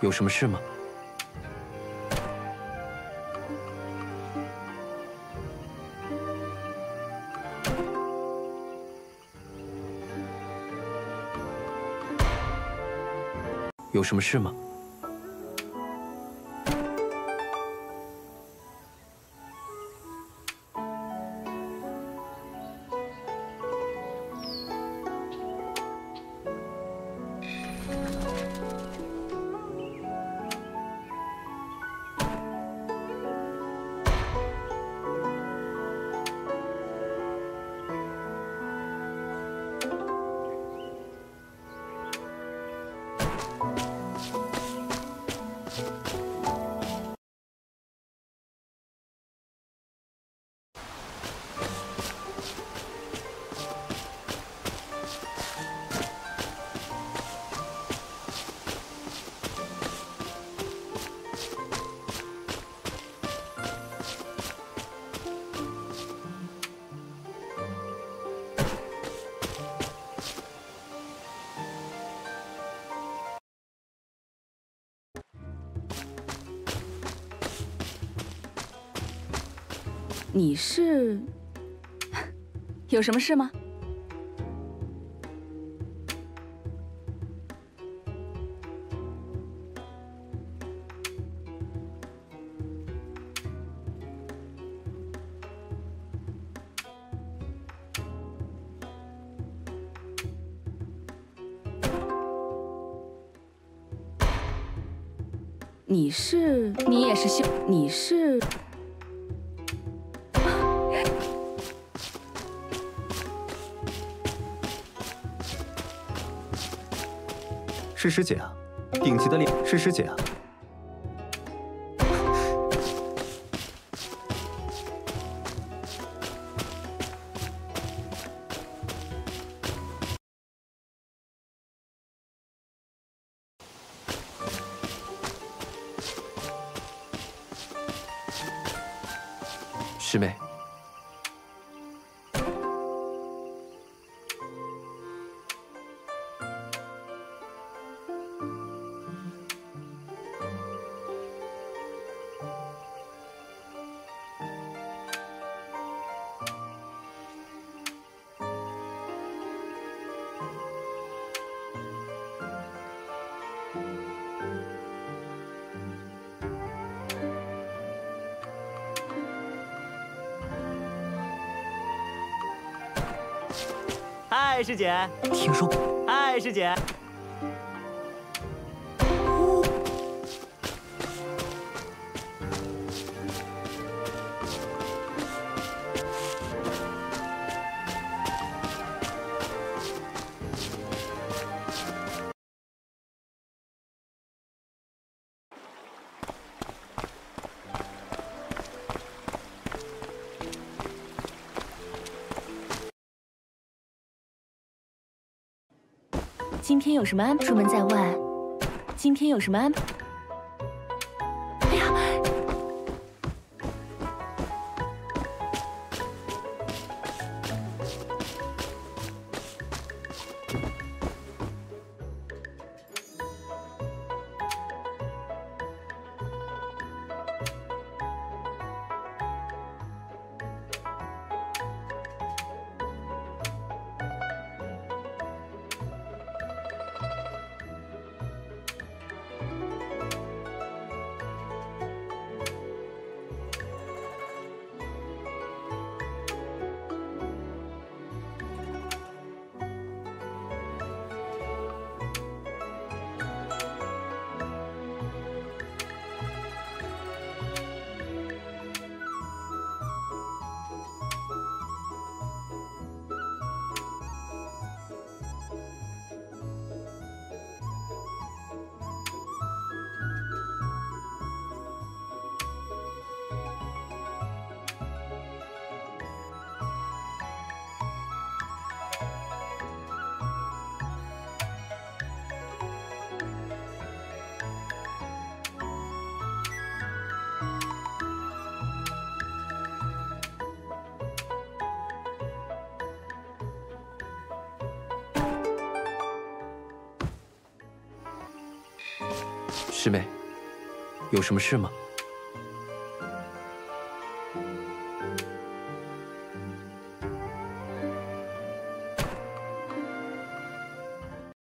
有什么事吗？有什么事吗？你是 有什么事吗？你是你也是修你是。是师姐啊，顶级的练是师姐啊。师妹。嗨，师姐。听说。嗨，师姐。今天有什么安排？出门在外，今天有什么安排？师妹，有什么事吗？